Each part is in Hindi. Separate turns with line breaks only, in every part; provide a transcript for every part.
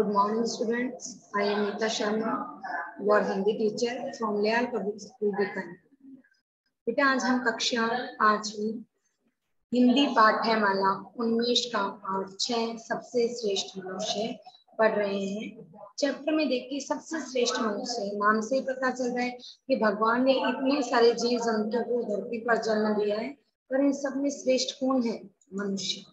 Good morning, students. I am Nita Sharma, your Hindi teacher from Leal Public School, Bikaner. बेटा आज हम कक्षा पांचवी हिंदी पाठ्यमाला उन्मेष का पाठ छह सबसे श्रेष्ठ मनुष्य पढ़ रहे हैं चैप्टर में देखिए सबसे श्रेष्ठ मनुष्य नाम से ही पता चल रहा है कि भगवान ने इतने सारे जीव जंतु को धरती पर जन्म दिया है पर इन सब में श्रेष्ठ कौन है मनुष्य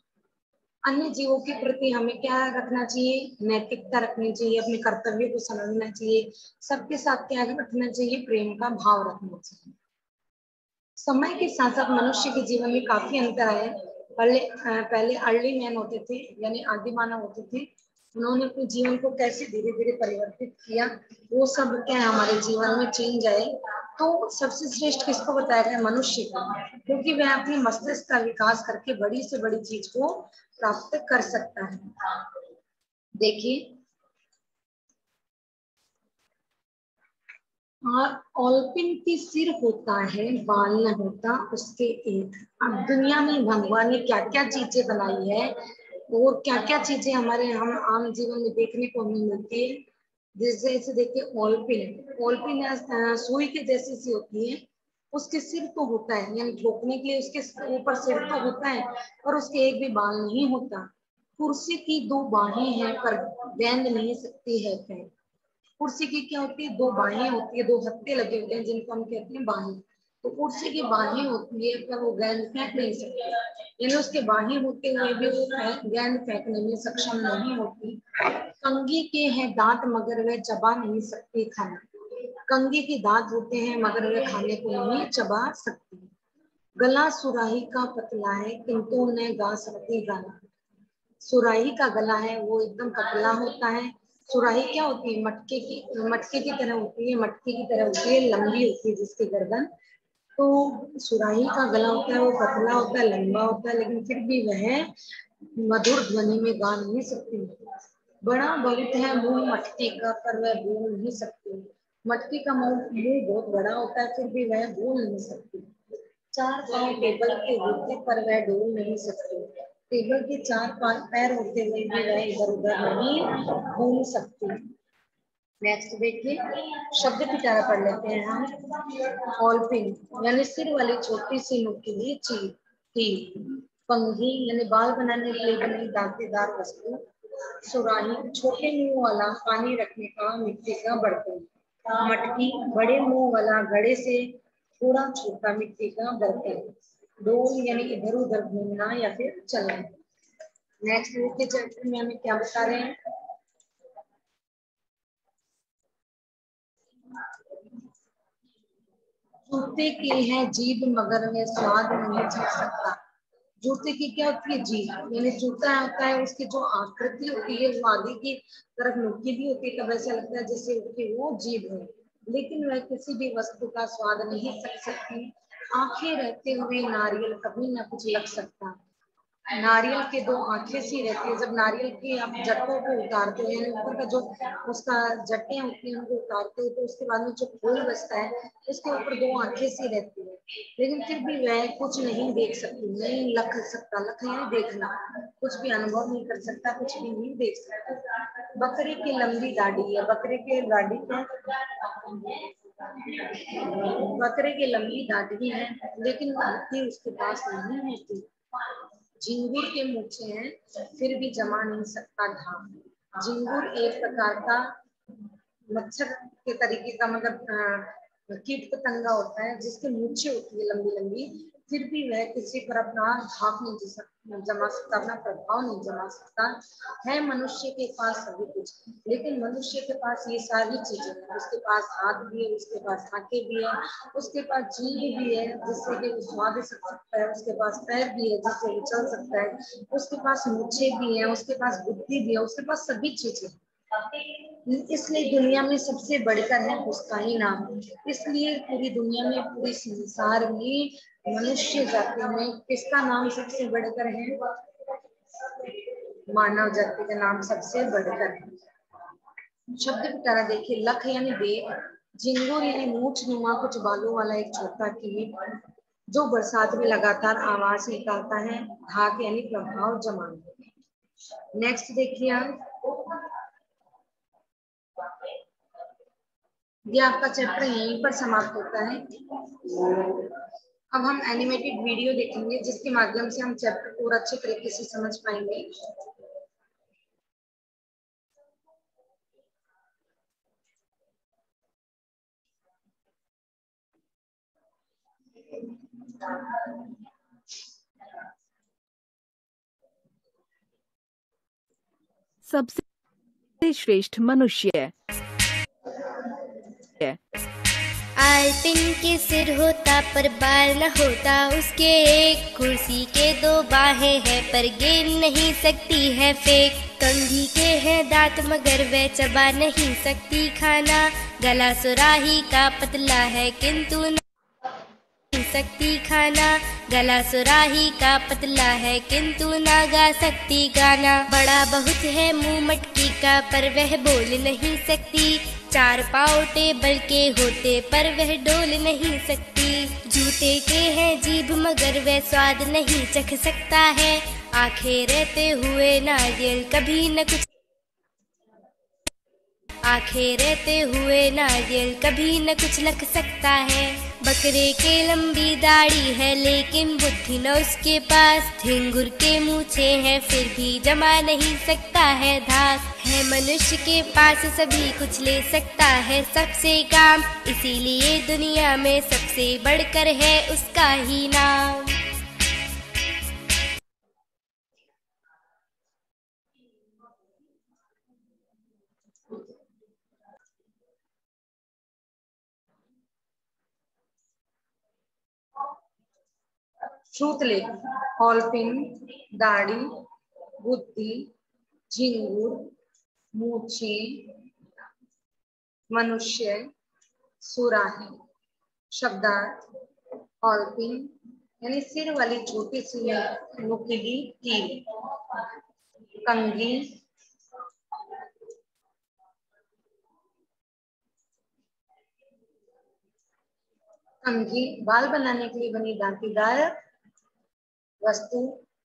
अन्य जीवों के प्रति हमें क्या रखना चाहिए? नैतिकता रखनी चाहिए, अपने कर्तव्य को समझना चाहिए, सबके साथ क्या रखना चाहिए, प्रेम का भाव रखना चाहिए। समय के साथ साथ मनुष्य के जीवन में काफ़ी अंतर आया पहले पहले अर्ली मैन होते थे, यानी आदि मानव होते थे। उन्होंने अपने जीवन को कैसे धीरे धीरे परिवर्तित किया, वो सब क्या है, हमारे जीवन में चेंज आए। तो सबसे श्रेष्ठ किसको बताया गया? मनुष्य को, क्योंकि वह अपने मस्तिष्क का विकास करके बड़ी से बड़ी चीज़ को प्राप्त कर सकता है। देखिए। ओलपिन की सिर होता है, बाल न होता, उसके एक। अब दुनिया में भगवान ने क्या क्या चीज़ें बनाई है? और क्या क्या चीज़ें हमारे हम आम जीवन में देखने को हमें मिलती है? जैसे देखिए ओलपिन ओलपिन सुई के जैसी सी होती है, उसके सिर तो होता है, यानी ठोकने के लिए उसके ऊपर सिर तो होता है और उसके एक भी बाल नहीं होता। कुर्सी की दो बाहें हैं, पर गेंद नहीं सकती है कुर्सी की क्या होती है? दो बाहें होती है, दो हत्ते लगे होते हैं, जिनको हम कहते हैं बाहें। तो कुर्सी की बाहें होती है, पर वो गेंद फेंक नहीं सकती। यानी उसके बाहें होते हुए भी वो गेंद फेंकने में सक्षम नहीं होती। कंगी के हैं दांत, मगर वह चबा नहीं सकती खाना। कंगी के दांत होते हैं, मगर वे खाने को नहीं चबा सकती। गला सुराही का पतला है, किंतु उन्हें गा सकती गाना। सुराही का गला है, वो एकदम पतला होता है। सुराही क्या होती है? मटके की मटके की तरह होती है, मटके की तरह होती है, लंबी होती है, जिसकी गर्दन तो सुराही का गला होता है, वो पतला होता है, लंबा होता है, लेकिन फिर भी वह मधुर ध्वनि में गा नहीं सकती बड़ा बहुत है मुँह मटकी का, पर वह बोल नहीं सकती। मटकी का मुँह बहुत बड़ा होता है, फिर भी वह बोल नहीं सकती। चार पाँव टेबल के होते, पर वह डोल नहीं सकती। टेबल के चार पैर होते हुए भी वह इधर उधर नहीं घूम सकती। नेक्स्ट देखिए शब्द पिटारा पढ़ लेते हैं हम। ऑलपिन यानी सिर वाली छोटी सी नुकीली चीज़ थी पंघी, यानी बाल बनाने के लिए बनी दांतेदार वस्तु, सुराही, छोटे मुँह वाला पानी रखने का, मिट्टी का बर्तन, मटकी, बड़े मुँह वाला घड़े से थोड़ा छोटा मिट्टी का बर्तन डोल यानी इधर उधर घूमना या फिर चलना। नेक्स्ट के चैप्टर में हमें क्या बता रहे हैं? जूते की है जीभ, मगर में स्वाद नहीं जा सकता। जूते की क्या होती है जीभ यानी जूता होता है, उसकी जो आकृति होती है, वो आगे की तरफ़ नुकी भी होती है, तब ऐसा लगता है जैसे उसकी वो जीभ है। लेकिन वह किसी भी वस्तु का स्वाद नहीं सक सकती। आँखें रहते हुए नारियल कभी ना कुछ लग सकता। नारियल के दो आँखें सी रहती है। जब नारियल की आप जट्टों को उतारते हैं, ऊपर का जो उसका जट्टे होती हैं, उनको उतारते हो तो उसके बाद में जो फूल बचता है, उसके ऊपर दो आँखें सी रहती है। लेकिन फिर भी वह कुछ नहीं देख सकती, नहीं लख सकता लख यानी देखना, कुछ भी अनुभव नहीं कर सकता, कुछ भी नहीं देख सकता। बकरे की लंबी दाढ़ी है, बकरे के दाढ़ी बकरे की लंबी दाढ़ी है, लेकिन उसके पास नहीं होती। झिंगुर के मूछे हैं, फिर भी जमा नहीं सकता घाम झिंगुर एक प्रकार का मच्छर के तरीके का मतलब कीट पतंगा होता है, जिसके मूछे होती है लंबी लंबी फिर भी वह किसी पर अपना भाव नहीं जमा सकता अपना प्रभाव नहीं जमा सकता। है मनुष्य के पास सभी कुछ लेकिन मनुष्य के पास ये सारी चीज़ें हैं। उसके पास हाथ भी है, उसके पास आँखें भी है, उसके पास जीव भी है, जिससे कि वो स्वाद सकता है, उसके पास पैर भी है, जिससे वो चल सकता है, उसके पास मुच्छे भी है, उसके पास बुद्धि भी है, उसके पास सभी चीज़ें इसलिए दुनिया में सबसे बढ़कर है उसका ही नाम। इसलिए पूरी दुनिया में, पूरे संसार में मनुष्य जाति में किसका नाम सबसे बढ़कर है? मानव जाति का नाम सबसे बढ़कर है। शब्द पिटारा देखिए, लख यानी देव झिंगुर यानी मूछ नुमा कुछ बालों वाला एक छोटा कीट, जो बरसात में लगातार आवाज़ निकालता है धाक यानी प्रभाव जमान नेक्स्ट देखिए ये आपका चैप्टर यहीं पर समाप्त होता है। अब हम एनिमेटेड वीडियो देखेंगे, जिसके माध्यम से हम चैप्टर को अच्छे तरीके से समझ पाएँगे।
सबसे श्रेष्ठ मनुष्य।
आलपिन के सिर होता पर बाल न होता, उसके एक कुर्सी के दो बाहें हैं, पर गेंद नहीं सकती है फेंक। कंघी के हैं दांत, मगर वह चबा नहीं सकती खाना। गला सुराही का पतला है, किंतु नहीं सकती खाना। गला सुराही का पतला है, किंतु ना गा सकती गाना। बड़ा बहुत है मुँह मटकी का, पर वह बोल नहीं सकती। चार पाव टेबल के होते पर वह डोल नहीं सकती। जूते के हैं जीभ, मगर वह स्वाद नहीं चख सकता है। आखे रहते हुए नारियल कभी न कुछ आखे रहते हुए नारियल कभी न कुछ लख सकता है। बकरे के लंबी दाढ़ी है, लेकिन बुद्धि न उसके पास। ढेंगुर के मूछे हैं, फिर भी जमा नहीं सकता है धास। है मनुष्य के पास, सभी कुछ ले सकता है सबसे काम। इसीलिए दुनिया में सबसे बढ़कर है उसका ही नाम।
श्रुतलेख ऑल्पिन दाढ़ी, बुद्धि, झिंगुर मूछे मनुष्य, सुराही, शब्दार्थ ऑल्पिन यानी सिर वाली छोटी सी नुकीली कील कंगी कंघी, बाल बनाने के लिए बनी दांतीदार वस्तु,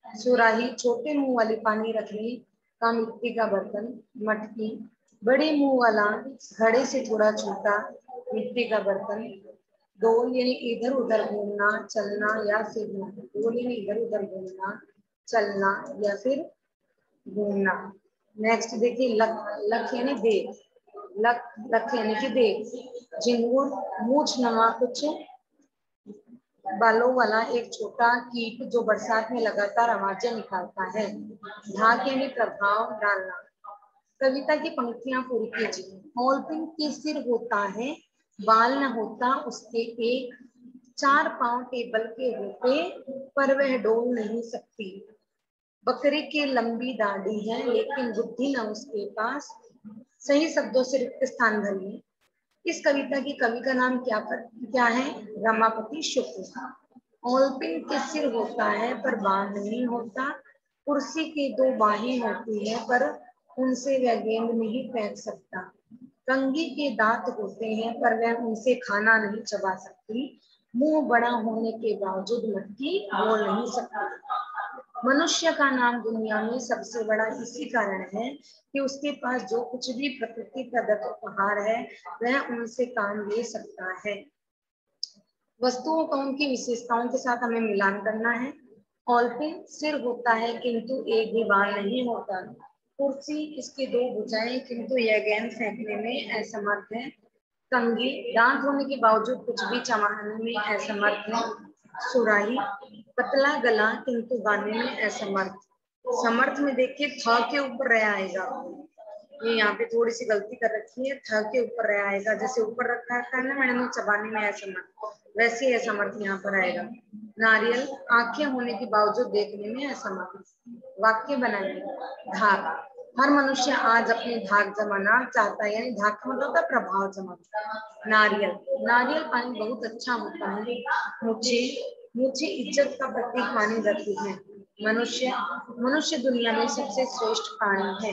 सुराही, छोटे मुँह वाली पानी रखने का मिट्टी का बर्तन, मटकी, बड़े मुँह वाला, घड़े से थोड़ा छोटा, मिट्टी का बर्तन, डोल यानी इधर उधर घूमना, चलना या फिर डोल यानी इधर उधर घूमना, चलना या फिर घूमना। नेक्स्ट देखिए, लक लक यानी देख लक लक यानी कि देख झिंगुर मूछ नमा कुछ बालों वाला एक छोटा कीट जो बरसात में लगातार आवाज़ें निकालता है। ढाक यानी प्रभाव डालना। कविता की पंक्तियाँ पूरी कीजिए। ऑल्पिन के सिर होता है, बाल न होता उसके एक। चार पाँव टेबल के होते, पर वह डोल नहीं सकती। बकरे की लंबी दाढ़ी है, लेकिन बुद्धि न उसके पास। सही शब्दों से रिक्त स्थान भरिए इस कविता की कवि का नाम क्या पर, क्या है? रमापति शुक्ल ऑल्पिन के सिर होता है पर बाँध नहीं होता? कुर्सी की दो बाहें होती है पर उनसे वह गेंद नहीं फेंक सकता। कंगी के दांत होते हैं पर वह उनसे खाना नहीं चबा सकती। मुँह बड़ा होने के बावजूद मटकी बोल नहीं सकती। मनुष्य का नाम दुनिया में सबसे बड़ा इसी कारण है कि उसके पास जो कुछ भी प्रकृति प्रदत्त उपहार है, वह उनसे काम ले सकता है। वस्तुओं का उनकी विशेषताओं के साथ हमें मिलान करना है। ऑल्पिन सिर होता है, किंतु एक भी बाल नहीं होता। कुर्सी इसके दो भुजाएँ, किंतु यह गेंद फेंकने में असमर्थ है। कंगी दांत होने के बावजूद कुछ भी चमाने में असमर्थ है। सुराही पतला गला, किंतु गाने में असमर्थ समर्थ में देखिए, थ के ऊपर रह आएगा। ये यहाँ पे थोड़ी सी गलती कर रखी है। थ के ऊपर रह आएगा। जैसे ऊपर रखा है ना मैंने चबाने में असमर्थ वैसे असमर्थ यहाँ पर आएगा। नारियल, आँखें होने के बावजूद देखने में असमर्थ वाक्य बनाइए। धाक हर मनुष्य आज अपनी धाक जमाना चाहता है, यानी धाक का मतलब होता है प्रभाव जमाना। नारियल। नारियल पानी बहुत अच्छा होता है। मुझे मुझे इज़्ज़त का प्रतीक मानी जाती है। मनुष्य मनुष्य दुनिया में सबसे श्रेष्ठ प्राणी है।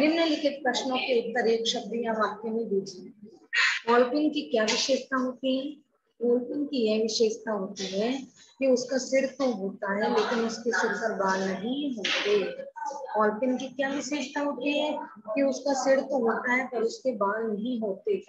निम्नलिखित प्रश्नों के उत्तर एक शब्द या वाक्य में दीजिए। ऑल्पिन की क्या विशेषता होती है? ऑल्पिन की यह विशेषता होती है कि उसका सिर तो होता है, लेकिन उसके सिर पर बाल नहीं होते। ऑल्पिन की क्या विशेषता होती है कि उसका सिर तो होता है, पर उसके बाल नहीं होते।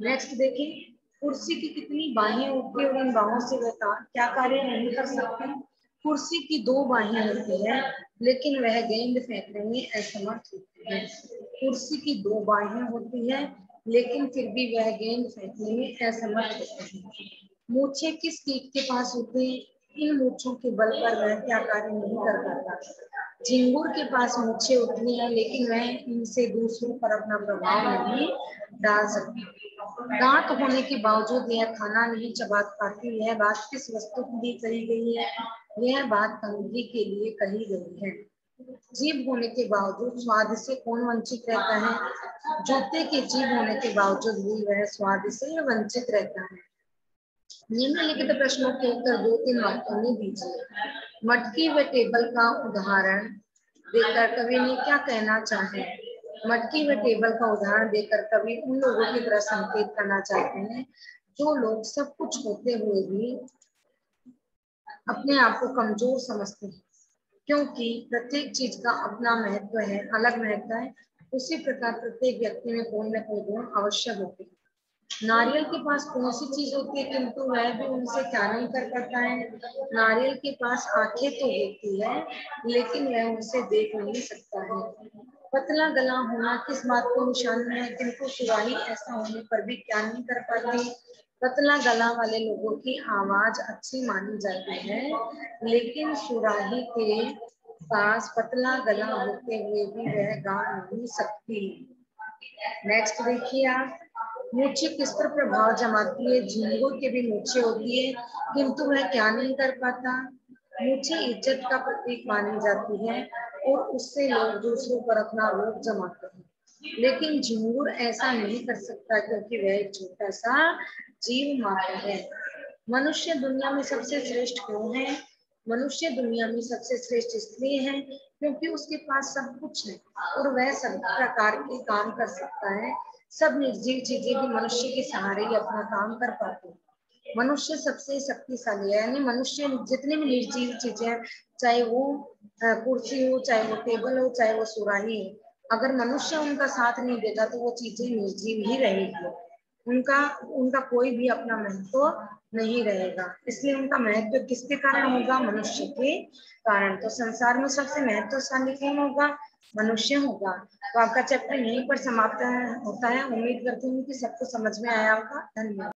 नेक्स्ट देखिए, कुर्सी की कितनी बाहें होती है और इन बाहों से वह क्या कार्य नहीं कर सकती? कुर्सी की दो बाहें होती है, लेकिन वह गेंद फेंकने में असमर्थ होती है। कुर्सी की दो बाहें होती है, लेकिन फिर भी वह गेंद फेंकने में असमर्थ होती है। मूछे किस कीट के पास होते हैं? इन मूछों के बल पर वह क्या कार्य नहीं कर पाता? झिंगुर के पास मूछे उतनी है लेकिन वह इनसे दूसरों पर अपना प्रभाव नहीं डाल सकती। दांत होने के बावजूद यह खाना नहीं चबा पाती। यह बात किस वस्तु के लिए कही गई है? यह बात कंगी के लिए कही गई है। जीव होने के बावजूद स्वाद से कौन वंचित रहता है? जूते के जीव होने के बावजूद भी वह स्वाद से वंचित रहता है। निम्नलिखित प्रश्नों के उत्तर दो तीन वाक्यों में दीजिए। मटकी व टेबल का उदाहरण देकर कवि ने क्या कहना चाहे? मटकी व टेबल का उदाहरण देकर कवि उन लोगों की तरह संकेत करना चाहते हैं, जो लोग सब कुछ होते हुए भी अपने आप को कमज़ोर समझते हैं। क्योंकि प्रत्येक चीज़ का अपना महत्व है, अलग महत्व है, उसी प्रकार प्रत्येक व्यक्ति में कोई न कोई गुण अवश्य होते हैं। नारियल के पास कौन सी चीज़ होती है किंतु वह भी उनसे क्या नहीं कर पाता है? नारियल के पास आँखें तो होती है, लेकिन वह उनसे देख नहीं सकता है। पतला गला होना किस बात को निशान है? किंतु सुराही ऐसा होने पर भी क्या नहीं कर पाती? पतला गला वाले लोगों की आवाज़ अच्छी मानी जाती है, लेकिन सुराही के पास पतला गला होते हुए भी वह गा नहीं सकती। नेक्स्ट देखिए आप। मूछे किस पर प्रभाव जमाती है? झींगों के भी मूछे होती है, किंतु वह क्या नहीं कर पाता? मूछे इज़्ज़त का प्रतीक मानी जाती है और उससे लोग दूसरों पर अपना रोप जमाते हैं। लेकिन झिंगुर ऐसा नहीं कर सकता क्योंकि वह एक छोटा सा जीव मात्र है। मनुष्य दुनिया में सबसे श्रेष्ठ क्यों है? मनुष्य दुनिया में सबसे श्रेष्ठ इसलिए है क्योंकि उसके पास सब कुछ है और वह सब प्रकार के काम कर सकता है। सब निर्जीव चीज़ें भी मनुष्य के सहारे ही अपना काम कर पाते हैं। मनुष्य सबसे शक्तिशाली है, यानी मनुष्य जितने भी निर्जीव चीज़ें हैं, चाहे वो कुर्सी हो, चाहे वो टेबल हो, चाहे वो सुराही हो, अगर मनुष्य उनका साथ नहीं देता तो वो चीज़ें निर्जीव ही रहेगी। उनका उनका कोई भी अपना महत्व नहीं रहेगा। इसलिए उनका महत्व किसके कारण होगा? मनुष्य के कारण। तो संसार में सबसे महत्वशाली कौन होगा? मनुष्य होगा। तो आपका चैप्टर यहीं पर समाप्त होता है। उम्मीद करती हूँ कि सबको समझ में आया होगा। धन्यवाद।